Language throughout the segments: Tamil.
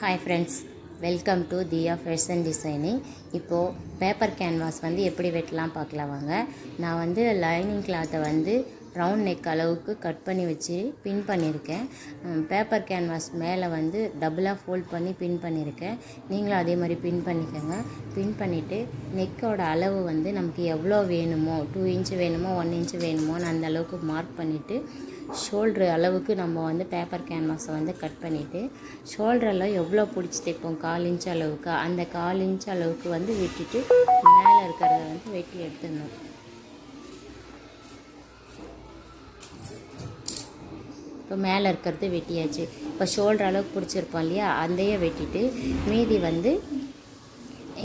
Hi friends welcome to Dhiya fashion designing இப்போது பேப்பர் கேன்வாஸ் வந்து எப்படி வெட்டலாம் பார்க்கலாம் வாங்க. நான் வந்து லைனிங் கிளாத்தை வந்து ரவுண்ட் நெக் அளவுக்கு கட் பண்ணி வச்சு பின் பண்ணியிருக்கேன். பேப்பர் கேன்வாஸ் மேலே வந்து டபுளாக ஃபோல்ட் பண்ணி பின் பண்ணியிருக்கேன். நீங்களும் அதே மாதிரி பின் பண்ணிக்கோங்க. பின் பண்ணிவிட்டு நெக்கோட அளவு வந்து நமக்கு எவ்வளோ வேணுமோ டூ இன்ச்சு வேணுமோ ஒன் இன்ச்சு வேணுமோன்னு அந்த அளவுக்கு மார்க் பண்ணிவிட்டு ஷோல்ட்ரு அளவுக்கு நம்ம வந்து பேப்பர் கேன்வாஸை வந்து கட் பண்ணிவிட்டு ஷோல்ட்ரெல்லாம் எவ்வளோ பிடிச்சி தைப்போம் கால் இன்ச் அளவுக்கு அந்த கால் இன்ச் அளவுக்கு வந்து வெட்டிட்டு மேலே இருக்கிறத வந்து வெட்டி எடுத்துடணும். இப்போ மேலே இருக்கிறது வெட்டியாச்சு. இப்போ ஷோல்டர் அளவுக்கு பிடிச்சிருப்போம் இல்லையா? அதையே வெட்டிட்டு மீதி வந்து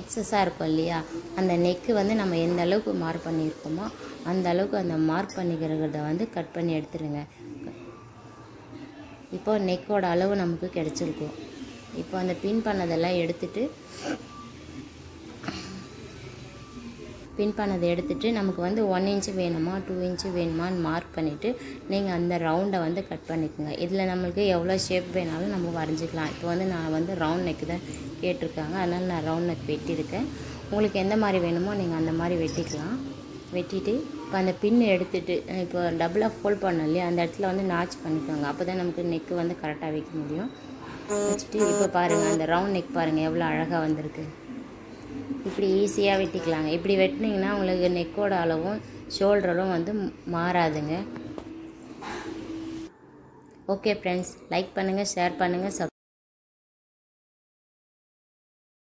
எக்ஸஸாக இருக்கும் இல்லையா? அந்த நெக்கு வந்து நம்ம எந்த அளவுக்கு மார்க் பண்ணியிருக்கோமோ அந்த அளவுக்கு அந்த மார்க் பண்ணிக்கிறத வந்து கட் பண்ணி எடுத்துருங்க. இப்போ நெக்கோட அளவு நமக்கு கிடச்சிருக்கும். இப்போ அந்த பின் பண்ணதெல்லாம் எடுத்துட்டு பின் பண்ணதை எடுத்துகிட்டு நமக்கு வந்து ஒன் இன்ச்சு வேணுமா டூ இன்ச்சு வேணுமான்னு மார்க் பண்ணிவிட்டு நீங்கள் அந்த ரவுண்டை வந்து கட் பண்ணிக்கோங்க. இதில் நம்மளுக்கு எவ்வளோ ஷேப் வேணாலும் நம்ம வரைஞ்சிக்கலாம். இப்போ வந்து நான் வந்து ரவுண்ட் நெக் தான் கேட்டிருக்காங்க. அதனால் நான் ரவுண்ட் நெக் வெட்டியிருக்கேன். உங்களுக்கு எந்த மாதிரி வேணுமோ நீங்கள் அந்த மாதிரி வெட்டிக்கலாம். வெட்டிட்டு இப்போ அந்த பின் எடுத்துகிட்டு இப்போ டபுளாக ஃபோல்ட் பண்ணோம் இல்லையா? அந்த இடத்துல வந்து நாச் பண்ணிக்கோங்க. அப்போ தான் நமக்கு நெக்கு வந்து கரெக்டாக வைக்க முடியும். வச்சுட்டு இப்போ பாருங்கள் அந்த ரவுண்ட் நெக் பாருங்கள் எவ்வளோ அழகாக வந்திருக்கு. இப்படி ஈஸியாக வெட்டிக்கலாங்க. இப்படி வெட்டினீங்கன்னா உங்களுக்கு நெக்கோட அளவும் ஷோல்டரும் வந்து மாறாதுங்க. ஓகே ஃப்ரெண்ட்ஸ் லைக் பண்ணுங்கள் ஷேர் பண்ணுங்கள் சப்